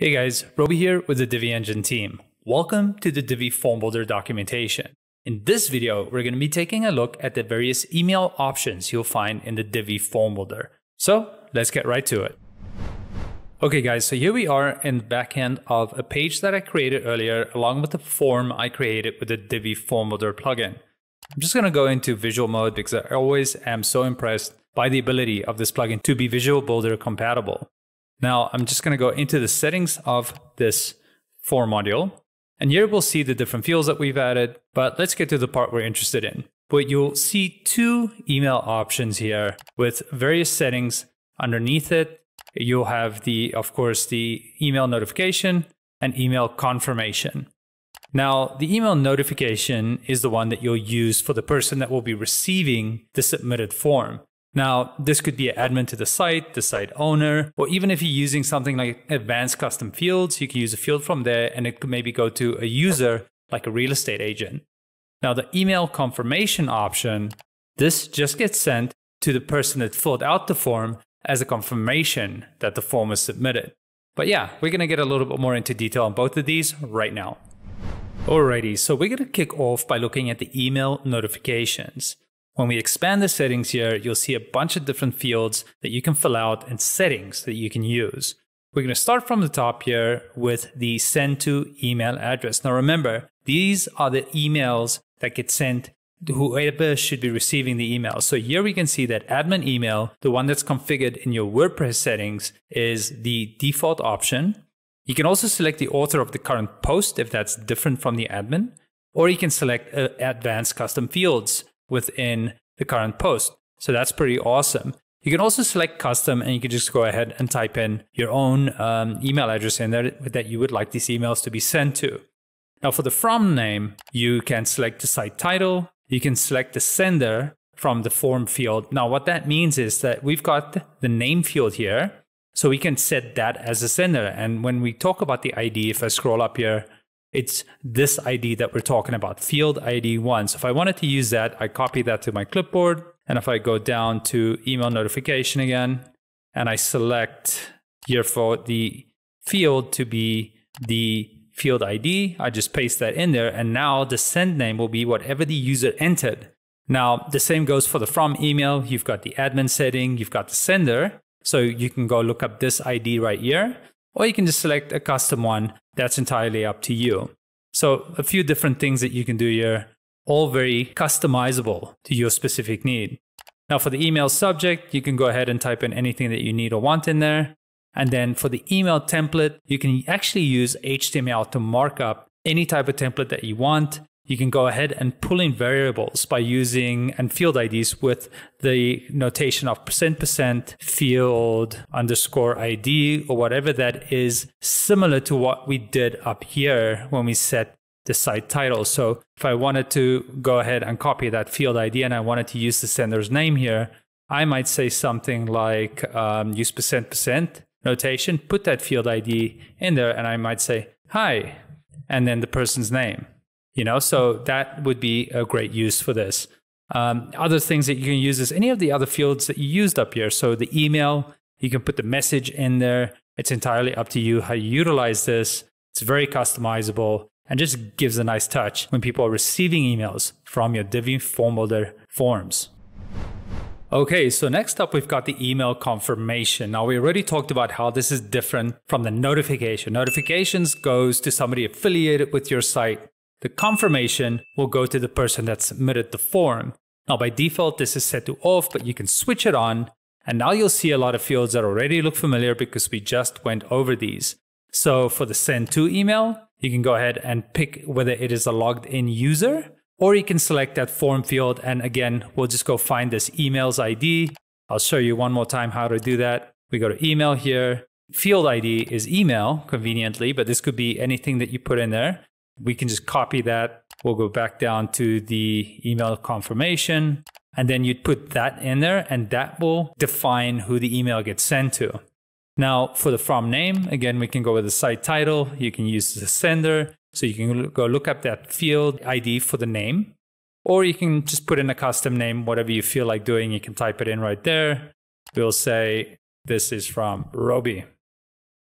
Hey guys, Roby here with the Divi Engine team. Welcome to the Divi Form Builder documentation. In this video, we're going to be taking a look at the various email options you'll find in the Divi Form Builder. So let's get right to it. Okay guys, so here we are in the backend of a page that I created earlier along with the form I created with the Divi Form Builder plugin. I'm just going to go into visual mode because I always am so impressed by the ability of this plugin to be Visual Builder compatible. Now I'm just going to go into the settings of this form module. And here we'll see the different fields that we've added, but let's get to the part we're interested in. But you'll see two email options here with various settings underneath it. You'll have the, of course, the email notification and email confirmation. Now, the email notification is the one that you'll use for the person that will be receiving the submitted form. Now, this could be an admin to the site, the site owner, or even if you're using something like advanced custom fields, you can use a field from there and it could maybe go to a user like a real estate agent. Now, the email confirmation option, this just gets sent to the person that filled out the form as a confirmation that the form was submitted. But yeah, we're to get a little bit more into detail on both of these right now. Alrighty, so we're to kick off by looking at the email notifications. When we expand the settings here, you'll see a bunch of different fields that you can fill out and settings that you can use. We're going to start from the top here with the send to email address. Now remember, these are the emails that get sent to whoever should be receiving the email. So here we can see that admin email, the one that's configured in your WordPress settings, is the default option. You can also select the author of the current post if that's different from the admin, or you can select uh, advanced custom fields within the current post. So that's pretty awesome. You can also select custom and you can just go ahead and type in your own um, email address in there that you would like these emails to be sent to. Now for the from name, you can select the site title, you can select the sender from the form field. Now what that means is that we've got the name field here, so we can set that as a sender. And when we talk about the ID, if I scroll up here, it's this ID that we're talking about, field ID one. So if I wanted to use that, I copy that to my clipboard. And if I go down to email notification again, and I select here for the field to be the field ID, I just paste that in there. And now the send name will be whatever the user entered. Now, the same goes for the from email. You've got the admin setting, you've got the sender. So you can go look up this ID right here or you can just select a custom one. That's entirely up to you. So a few different things that you can do here, all very customizable to your specific need. Now for the email subject, you can go ahead and type in anything that you need or want in there. And then for the email template, you can actually use HTML to mark up any type of template that you want you can go ahead and pull in variables by using and field IDs with the notation of percent percent field underscore ID or whatever that is similar to what we did up here when we set the site title. So if I wanted to go ahead and copy that field ID and I wanted to use the sender's name here, I might say something like um, use percent percent notation, put that field ID in there, and I might say, hi, and then the person's name you know so that would be a great use for this um, other things that you can use is any of the other fields that you used up here so the email you can put the message in there it's entirely up to you how you utilize this it's very customizable and just gives a nice touch when people are receiving emails from your Divi form forms. Okay, so next up, we've got the email confirmation. Now, we already talked about how this is different from the notification. Notifications goes to somebody affiliated with your site the confirmation will go to the person that submitted the form. Now by default, this is set to off, but you can switch it on. And now you'll see a lot of fields that already look familiar because we just went over these. So for the send to email, you can go ahead and pick whether it is a logged in user, or you can select that form field. And again, we'll just go find this email's ID. I'll show you one more time how to do that. We go to email here. Field ID is email conveniently, but this could be anything that you put in there we can just copy that. We'll go back down to the email confirmation and then you'd put that in there and that will define who the email gets sent to. Now for the from name, again, we can go with the site title. You can use the sender. So you can go look up that field ID for the name, or you can just put in a custom name, whatever you feel like doing. You can type it in right there. We'll say, this is from Roby.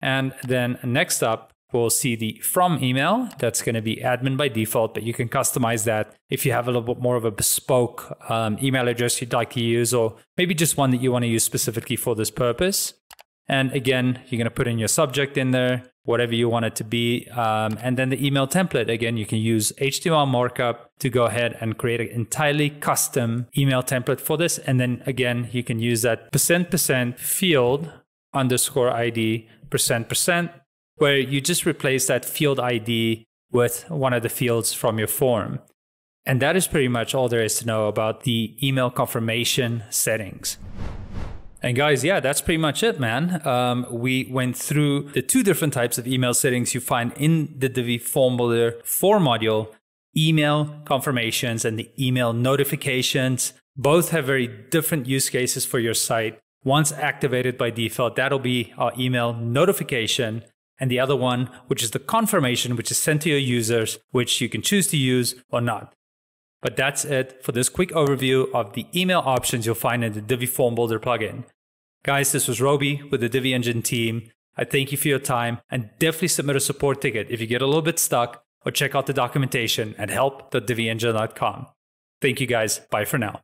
And then next up, we'll see the from email. That's going to be admin by default, but you can customize that if you have a little bit more of a bespoke um, email address you'd like to use, or maybe just one that you want to use specifically for this purpose. And again, you're going to put in your subject in there, whatever you want it to be. Um, and then the email template, again, you can use HTML markup to go ahead and create an entirely custom email template for this. And then again, you can use that percent percent field underscore ID percent percent, where you just replace that field ID with one of the fields from your form. And that is pretty much all there is to know about the email confirmation settings. And guys, yeah, that's pretty much it, man. Um, we went through the two different types of email settings you find in the Divi Form Builder 4 module email confirmations and the email notifications. Both have very different use cases for your site. Once activated by default, that'll be our email notification. And the other one, which is the confirmation, which is sent to your users, which you can choose to use or not. But that's it for this quick overview of the email options you'll find in the Divi Form Builder plugin. Guys, this was Roby with the Divi Engine team. I thank you for your time and definitely submit a support ticket if you get a little bit stuck or check out the documentation at help.diviengine.com. Thank you guys. Bye for now.